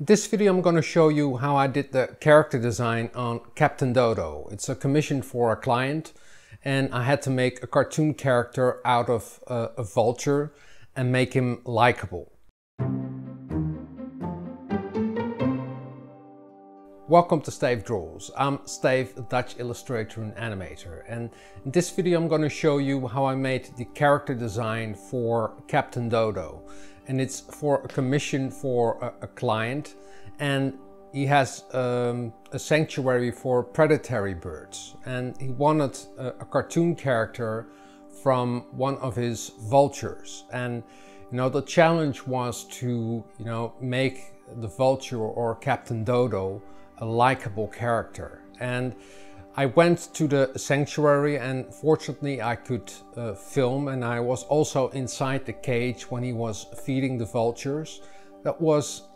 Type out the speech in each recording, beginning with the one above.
This video I'm going to show you how I did the character design on Captain Dodo. It's a commission for a client and I had to make a cartoon character out of a, a vulture and make him likable. Welcome to Stayf Draws. I'm Stayf, a Dutch illustrator and animator. And in this video I'm going to show you how I made the character design for Captain Dodo. And it's for a commission for a, a client. And he has um, a sanctuary for predatory birds. And he wanted a, a cartoon character from one of his vultures. And you know, the challenge was to, you know, make the vulture or Captain Dodo a likable character. And I went to the sanctuary and fortunately I could uh, film and I was also inside the cage when he was feeding the vultures. That was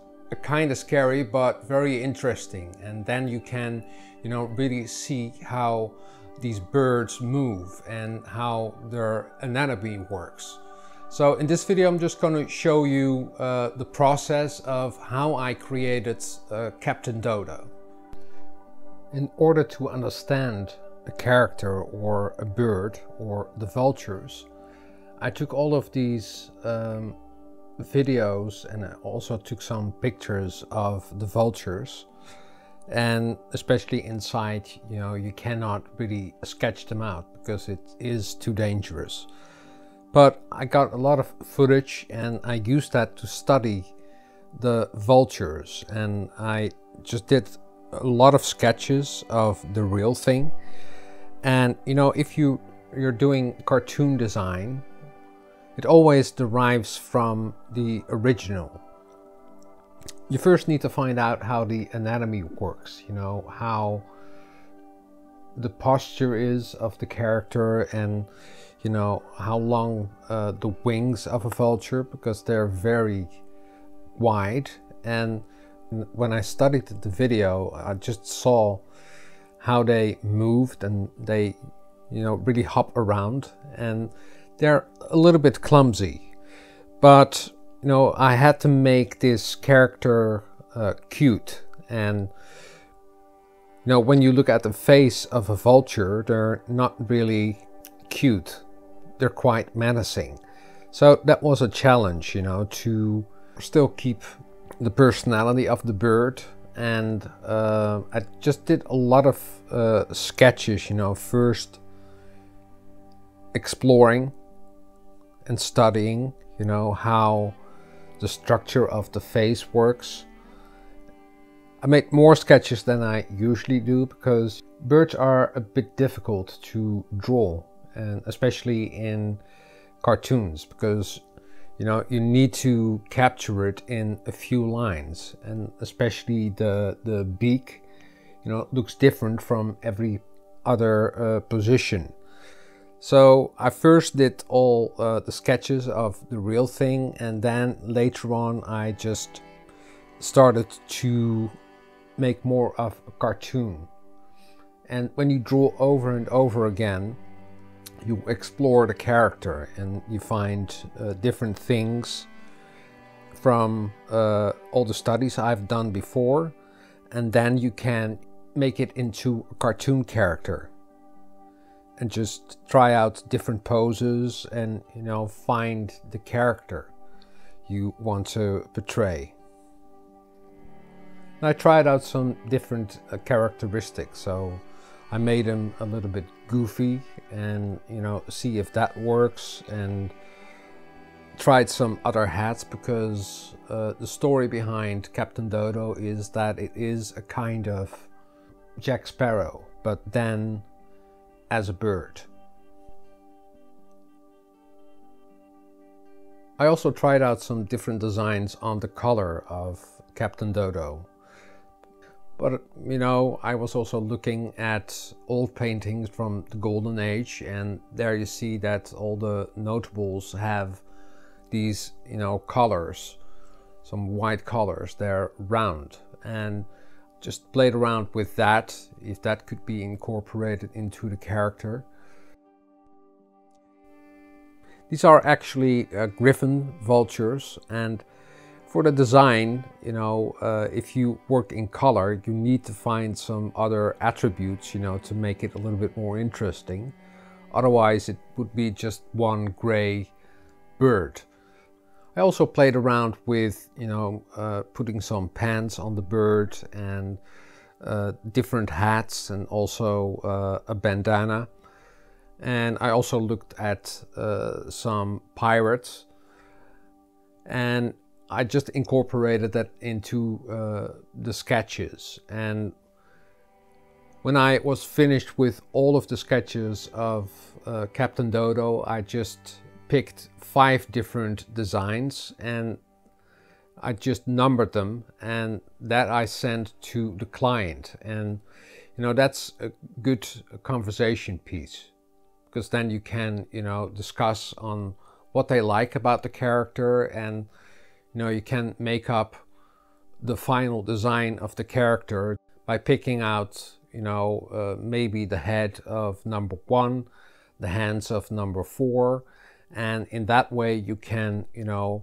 kind of scary but very interesting and then you can you know really see how these birds move and how their anatomy works. So in this video I'm just going to show you uh, the process of how I created uh, Captain Dodo. In order to understand a character or a bird or the vultures, I took all of these um, videos and I also took some pictures of the vultures. And especially inside you know you cannot really sketch them out because it is too dangerous. But I got a lot of footage and I used that to study the vultures. And I just did a lot of sketches of the real thing. And you know, if you you're doing cartoon design, it always derives from the original. You first need to find out how the anatomy works, you know, how the posture is of the character and you know how long uh, the wings of a vulture because they're very wide and when I studied the video, I just saw how they moved and they, you know, really hop around and they're a little bit clumsy. But, you know, I had to make this character uh, cute and, you know, when you look at the face of a vulture, they're not really cute. They're quite menacing. So that was a challenge, you know, to still keep the personality of the bird and uh, I just did a lot of uh, sketches, you know, first exploring and studying, you know, how the structure of the face works. I made more sketches than I usually do because birds are a bit difficult to draw and especially in cartoons because you know you need to capture it in a few lines. And especially the the beak you know looks different from every other uh, position. So I first did all uh, the sketches of the real thing and then later on I just started to make more of a cartoon. And when you draw over and over again you explore the character and you find uh, different things from uh, all the studies I've done before and then you can make it into a cartoon character and just try out different poses and you know find the character you want to portray. And I tried out some different uh, characteristics so I made him a little bit goofy and you know see if that works and tried some other hats because uh, the story behind Captain Dodo is that it is a kind of Jack Sparrow but then as a bird. I also tried out some different designs on the color of Captain Dodo but, you know, I was also looking at old paintings from the Golden Age, and there you see that all the notables have these, you know, colors, some white colors, they're round. And just played around with that, if that could be incorporated into the character. These are actually uh, griffon vultures, and For the design, you know, uh, if you work in color, you need to find some other attributes, you know, to make it a little bit more interesting. Otherwise, it would be just one gray bird. I also played around with, you know, uh, putting some pants on the bird and uh, different hats and also uh, a bandana. And I also looked at uh, some pirates and I just incorporated that into uh, the sketches. And when I was finished with all of the sketches of uh, Captain Dodo, I just picked five different designs and I just numbered them and that I sent to the client. And you know, that's a good conversation piece because then you can, you know, discuss on what they like about the character and you know, you can make up the final design of the character by picking out, you know, uh, maybe the head of number one, the hands of number four, and in that way you can, you know,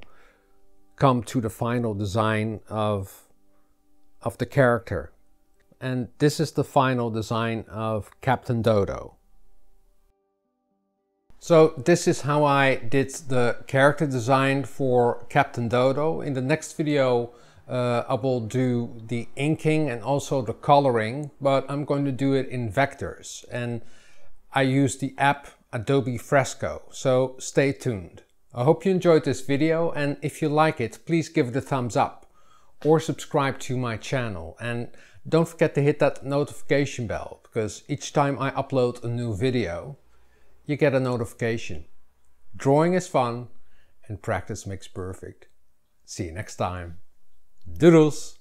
come to the final design of, of the character. And this is the final design of Captain Dodo. So this is how I did the character design for Captain Dodo. In the next video uh, I will do the inking and also the coloring, but I'm going to do it in vectors. And I use the app Adobe Fresco, so stay tuned. I hope you enjoyed this video and if you like it, please give it a thumbs up or subscribe to my channel. And don't forget to hit that notification bell because each time I upload a new video, you get a notification. Drawing is fun and practice makes perfect. See you next time. Doodles!